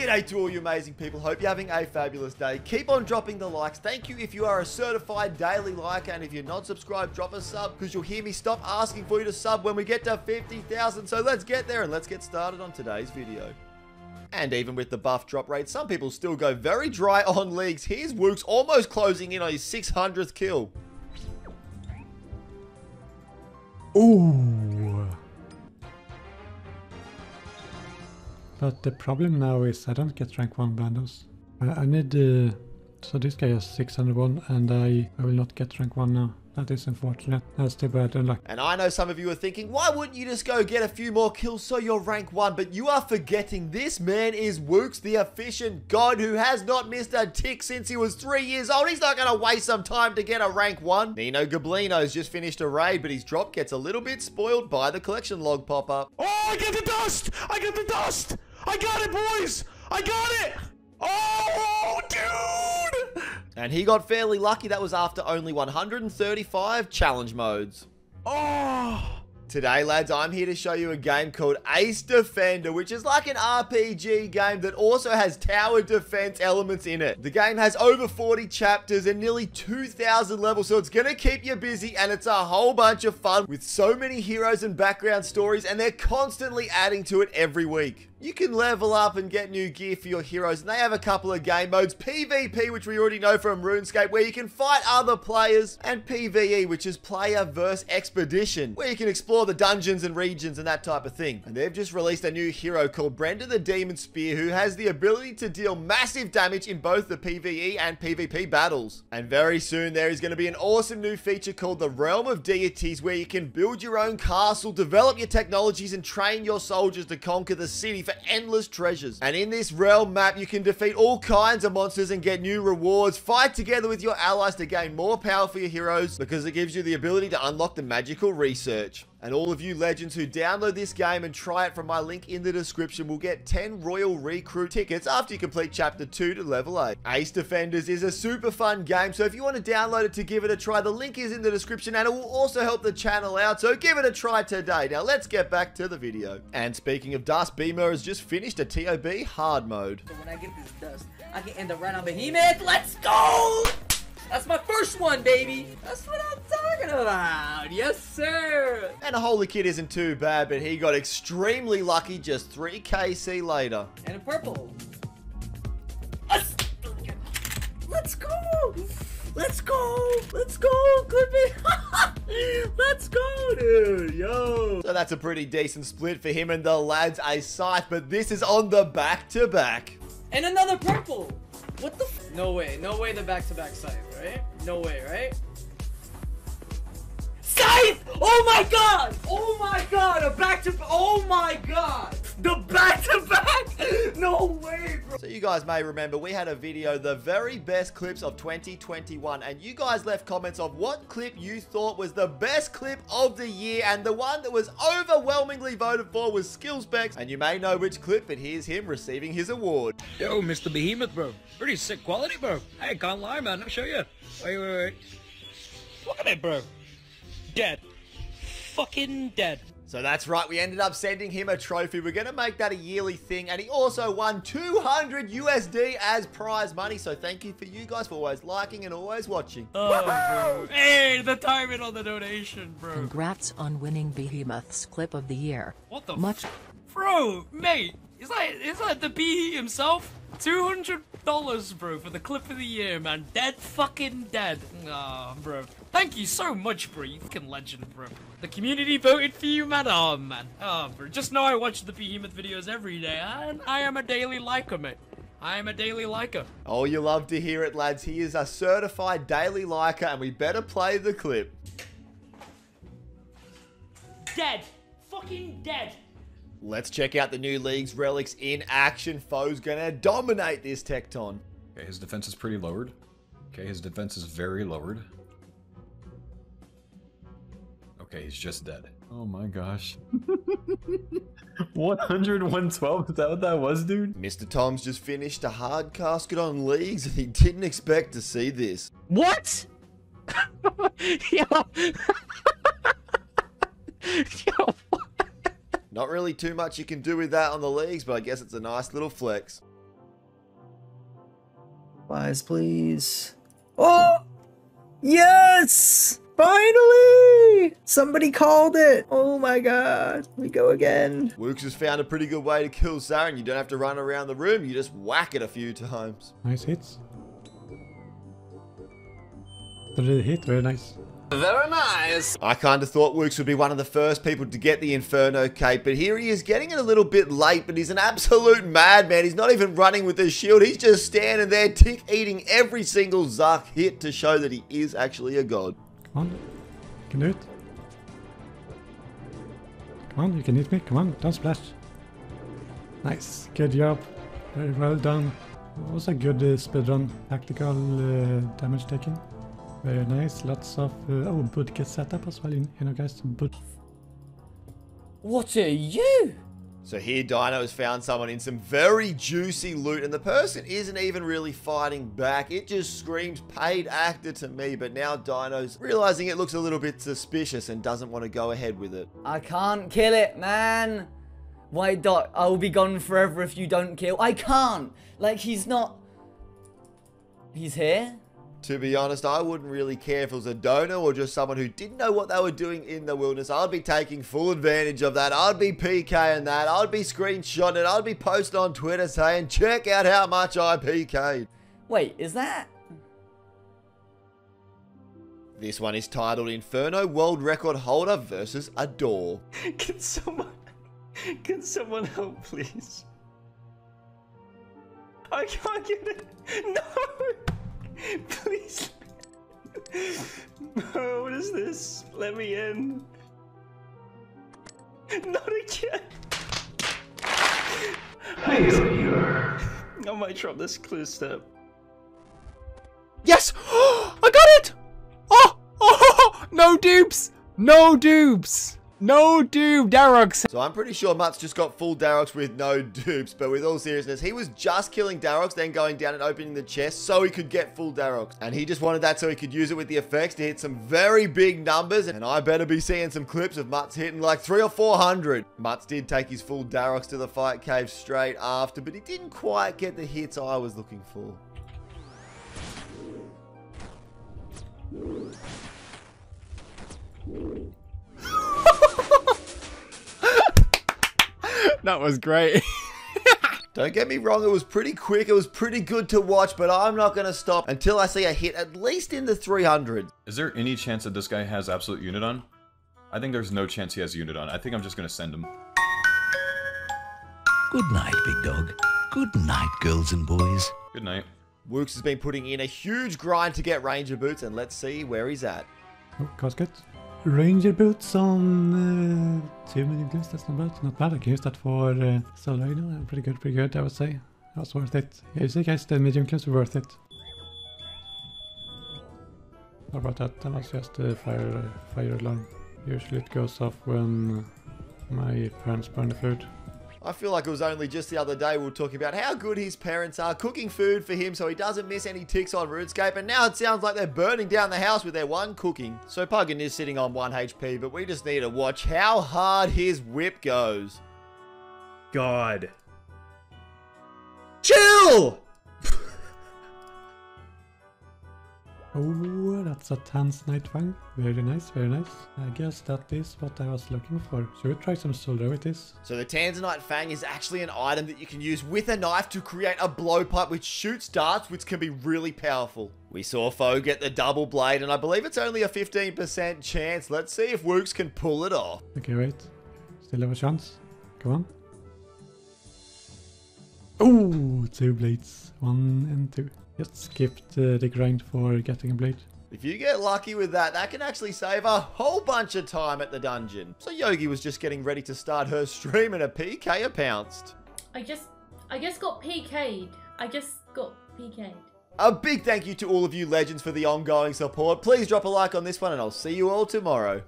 G'day to all you amazing people. Hope you're having a fabulous day. Keep on dropping the likes. Thank you if you are a certified daily liker. And if you're not subscribed, drop a sub because you'll hear me stop asking for you to sub when we get to 50,000. So let's get there and let's get started on today's video. And even with the buff drop rate, some people still go very dry on leagues. Here's Woox almost closing in on his 600th kill. Ooh. But the problem now is I don't get rank 1 bundles. I, I need... Uh, so this guy has 601 and I, I will not get rank 1 now. That is unfortunate. That's too bad. And like, And I know some of you are thinking, why wouldn't you just go get a few more kills so you're rank 1? But you are forgetting this man is Woox, the efficient god who has not missed a tick since he was 3 years old. He's not going to waste some time to get a rank 1. Nino Gablino's just finished a raid, but his drop gets a little bit spoiled by the collection log pop-up. Oh, I get the dust! I get the dust! I got it, boys! I got it! Oh, dude! And he got fairly lucky. That was after only 135 challenge modes. Oh! Today, lads, I'm here to show you a game called Ace Defender, which is like an RPG game that also has tower defense elements in it. The game has over 40 chapters and nearly 2,000 levels, so it's gonna keep you busy and it's a whole bunch of fun with so many heroes and background stories, and they're constantly adding to it every week. You can level up and get new gear for your heroes, and they have a couple of game modes. PvP, which we already know from RuneScape, where you can fight other players, and PvE, which is player versus expedition, where you can explore the dungeons and regions and that type of thing. And they've just released a new hero called Brenda the Demon Spear, who has the ability to deal massive damage in both the PvE and PvP battles. And very soon, there is going to be an awesome new feature called the Realm of Deities, where you can build your own castle, develop your technologies, and train your soldiers to conquer the city for endless treasures. And in this realm map, you can defeat all kinds of monsters and get new rewards. Fight together with your allies to gain more power for your heroes because it gives you the ability to unlock the magical research. And all of you legends who download this game and try it from my link in the description will get 10 Royal Recruit tickets after you complete Chapter 2 to level 8. Ace Defenders is a super fun game, so if you want to download it to give it a try, the link is in the description and it will also help the channel out, so give it a try today. Now let's get back to the video. And speaking of dust, Beamer has just finished a TOB hard mode. So when I get this dust, I can end up right on Behemeth. Let's go! That's my first one, baby. That's what I'm talking about. Yes, sir. And a Holy Kid isn't too bad, but he got extremely lucky just 3 KC later. And a purple. Let's go. Let's go. Let's go, Clippy. Let's go, dude. Yo. So that's a pretty decent split for him and the lads a scythe, but this is on the back-to-back. And another purple. What the? F no way. No way. The back-to-back scythe, right? No way, right? Scythe! Oh my god! Oh my god! A back to back. Oh my god! The back to back! No way, bro! So you guys may remember we had a video, the very best clips of 2021, and you guys left comments of what clip you thought was the best clip of the year, and the one that was overwhelmingly voted for was Skill Specs, and you may know which clip, but here's him receiving his award. Yo, Mr. Behemeth, bro. Pretty sick quality, bro. I can't lie, man. I'll show you. Wait, wait, wait. Look at it, bro. Dead. Fucking dead. So that's right, we ended up sending him a trophy. We're going to make that a yearly thing, and he also won 200 USD as prize money. So thank you for you guys for always liking and always watching. Oh, bro. Hey, the timing on the donation, bro. Congrats on winning Behemeth's Clip of the Year. What the Much Bro, mate, is that, is that the bee himself? $200, bro, for the clip of the year, man. Dead fucking dead. Aw, bro. Thank you so much, bro. You fucking legend, bro. The community voted for you, man. Oh, man. Oh, bro. Just know I watch the Behemeth videos every day, and I am a daily liker, mate. I am a daily liker. Oh, you love to hear it, lads. He is a certified daily liker, and we better play the clip. Dead. Fucking dead. Let's check out the new league's relics in action. Faux's gonna dominate this Tekton. Okay, his defense is pretty lowered. Okay, his defense is very lowered. Okay, he's just dead. Oh my gosh. 100, 112? Is that what that was, dude? Mr. Tom's just finished a hard casket on leagues, and he didn't expect to see this. What? Yo. Yo. Not really too much you can do with that on the leagues, but I guess it's a nice little flex. Fires, please. Oh! Yes! Finally! Somebody called it! Oh my god. We go again. Woox has found a pretty good way to kill Saren. You don't have to run around the room, you just whack it a few times. Nice hits. Three hit, very nice. Very nice. I kind of thought Woox would be one of the first people to get the Inferno cape, but here he is getting it a little bit late, but he's an absolute madman. He's not even running with his shield. He's just standing there, tick eating every single Zuk hit to show that he is actually a god. Come on. You can do it. Come on, you can hit me. Come on, don't splash. Nice. Good job. Very well done. It was a good uh, speedrun. Tactical uh, damage taking. Very nice. Lots of... Uh, oh, bootcase setup as well, you know guys. Boot What are you? So here Dino has found someone in some very juicy loot and the person isn't even really fighting back. It just screams paid actor to me, but now Dino's realizing it looks a little bit suspicious and doesn't want to go ahead with it. I can't kill it, man. White Doc? I will be gone forever if you don't kill. I can't. Like, he's not... He's here? To be honest, I wouldn't really care if it was a donor or just someone who didn't know what they were doing in the wilderness. I'd be taking full advantage of that. I'd be PKing that. I'd be screenshotting it. I'd be posting on Twitter saying, check out how much I PK'd. Wait, is that... This one is titled Inferno World Record Holder versus a door. Can someone... Can someone help, please? I can't get it. No! Please. Oh, what is this? Let me in. Not again. I might drop this clue step. Yes! I got it! Oh! Oh! No dupes! No dupes! No dupe, Dharok's. So I'm pretty sure Mutts just got full Dharok's with no dupes, but with all seriousness, he was just killing Dharok's, then going down and opening the chest so he could get full Dharok's. And he just wanted that so he could use it with the effects to hit some very big numbers, and I better be seeing some clips of Mutts hitting like three or 400. Mutts did take his full Dharok's to the fight cave straight after, but he didn't quite get the hits I was looking for. That was great. Don't get me wrong, it was pretty quick, it was pretty good to watch, but I'm not going to stop until I see a hit at least in the 300. Is there any chance that this guy has absolute unit on? I think there's no chance he has unit on. I think I'm just gonna send him. Good night, big dog. Good night, girls and boys. Good night. Woox has been putting in a huge grind to get Ranger Boots, and let's see where he's at. Oh, casket. Ranger boots on uh, 2 million plus, that's not bad. Not bad, I can use that for uh, pretty good, pretty good, I would say. That was worth it. Yeah, you see guys, the medium kills were worth it. How about that? That was just a fire, uh, fire alarm. Usually it goes off when my parents burn the food. I feel like it was only just the other day we were talking about how good his parents are cooking food for him so he doesn't miss any ticks on RuneScape, and now it sounds like they're burning down the house with their one cooking. So Puggin is sitting on 1 HP, but we just need to watch how hard his whip goes. God. Chill! Oh, that's a tanzanite fang. Very nice, very nice. I guess that is what I was looking for. Should we try some this? So the Tanzanite Fang is actually an item that you can use with a knife to create a blowpipe which shoots darts which can be really powerful. We saw Faux get the double blade and I believe it's only a 15% chance. Let's see if Woox can pull it off. Okay, wait. Still have a chance. Come on. Oh, two blades. One and two. Just skipped uh, the grind for getting a blade. If you get lucky with that, that can actually save a whole bunch of time at the dungeon. So Yogi was just getting ready to start her stream and a PK pounced. I just, I just got PK'd. I just got PK'd. A big thank you to all of you legends for the ongoing support. Please drop a like on this one and I'll see you all tomorrow.